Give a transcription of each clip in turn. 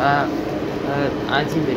아, 아, 아침에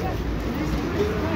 Thank you.